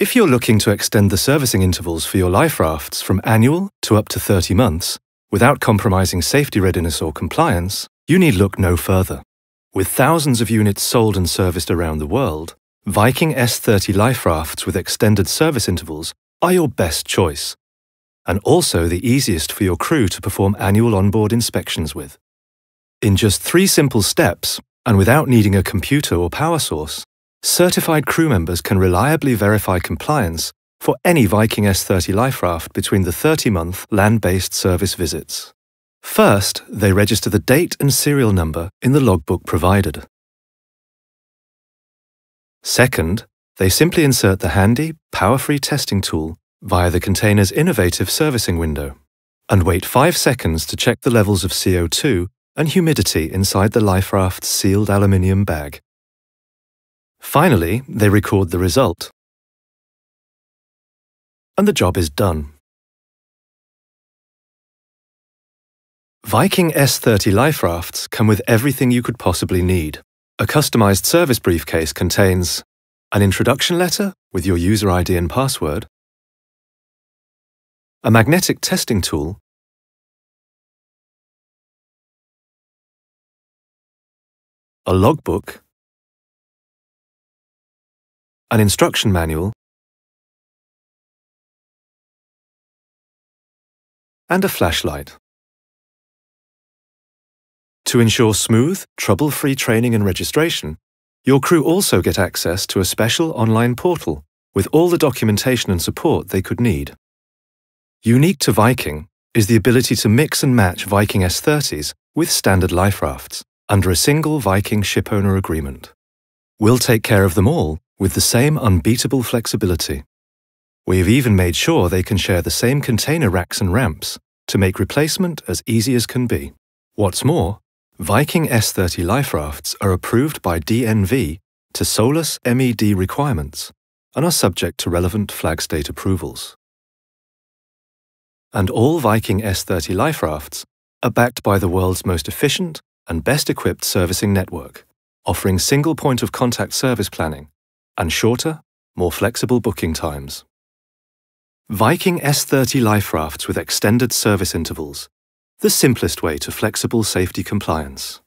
If you're looking to extend the servicing intervals for your life rafts from annual to up to 30 months, without compromising safety readiness or compliance, you need look no further. With thousands of units sold and serviced around the world, Viking S30 life rafts with extended service intervals are your best choice, and also the easiest for your crew to perform annual onboard inspections with. In just three simple steps, and without needing a computer or power source, certified crew members can reliably verify compliance for any Viking S30 life raft between the 30-month land-based service visits. First, they register the date and serial number in the logbook provided. Second, they simply insert the handy, power-free testing tool via the container's innovative servicing window and wait 5 seconds to check the levels of CO2 and humidity inside the life raft's sealed aluminium bag. Finally, they record the result. And the job is done. Viking S30 life rafts come with everything you could possibly need. A customized service briefcase contains an introduction letter with your user ID and password, a magnetic testing tool, a logbook, an instruction manual, and a flashlight. To ensure smooth, trouble-free training and registration, your crew also get access to a special online portal with all the documentation and support they could need. Unique to Viking is the ability to mix and match Viking S30s with standard life rafts under a single Viking shipowner agreement. We'll take care of them all with the same unbeatable flexibility. We have even made sure they can share the same container racks and ramps to make replacement as easy as can be. What's more, Viking S30 life rafts are approved by DNV to SOLAS MED requirements and are subject to relevant flag state approvals. And all Viking S30 life rafts are backed by the world's most efficient and best equipped servicing network, offering single point of contact service planning and shorter, more flexible booking times. Viking S30 life rafts with extended service intervals, the simplest way to flexible safety compliance.